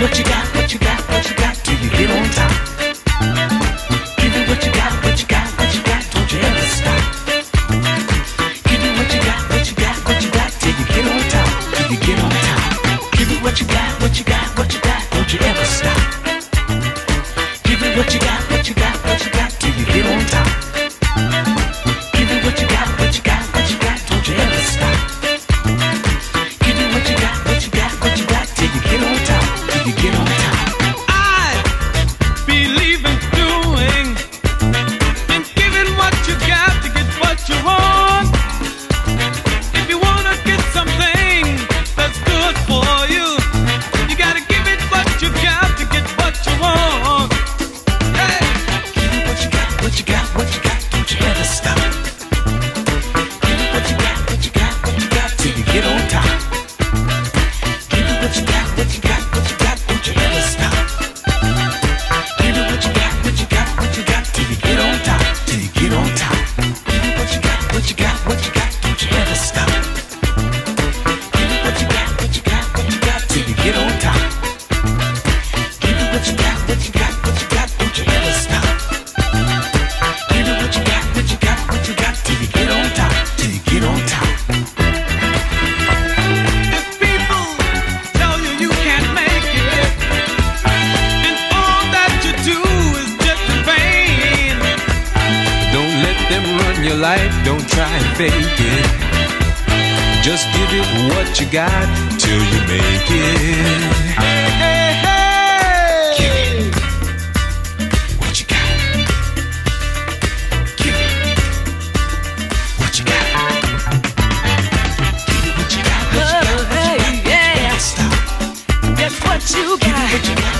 what you got. you get on top. life, don't try and fake it. Just give it what you got till you make it. Hey, hey. Give it what you got. Give it what you got. Give it what you got. What you got. What you got. What you got. What you got.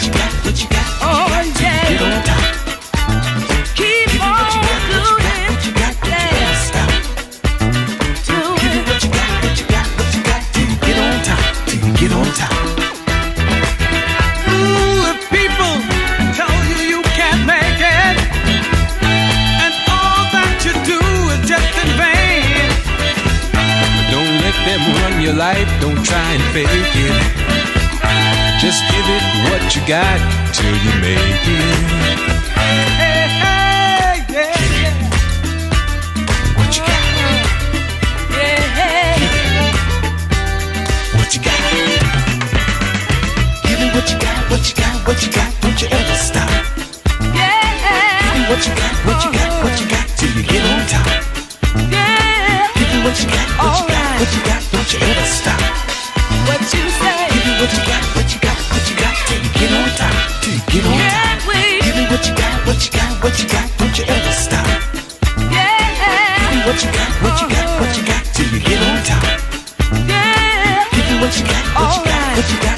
Oh, yeah. Keep on doing stop. Give it. what you got, what you got, what you got. You get on top, you get on top. Ooh, if people tell you you can't make it, and all that you do is just in vain. Don't let them run your life, don't try and fake it. Just give it what you got till you make it. What you got? Yeah. What you got? Give it what you got, what you got, what you got. what you got, what you got, what you got, don't you ever stop. Yeah. Give me what you got, what you got, what you got, till you get on top. Yeah. Give me what you got, what you got, what you got.